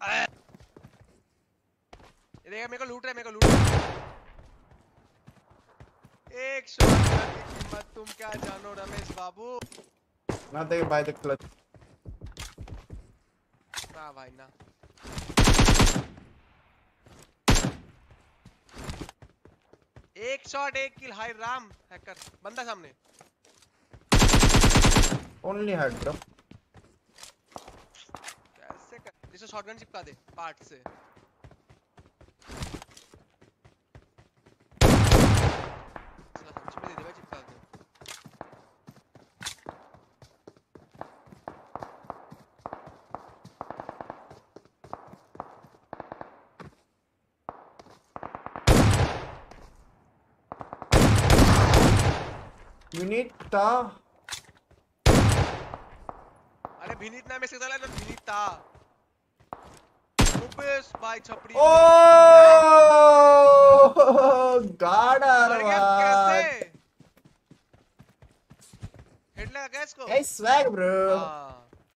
ये देखा मेरे को लूट रहा है मेरे को लूट रहा एक शॉट की कीमत तुम क्या जानो रमेश बाबू Nothing by the clutch. ना भाई ना एक शॉट एक किल हाय राम हैकर बंदा सामने Only head, bro. शॉटगन चिपका दे पार्ट से ta. अरे विनीत नाम ऐसे चला ना विनीत रुपेश भाई छपड़ी ओ गाड़ा कैसे. हेड लगा क्या इसको ए स्वैग ब्रो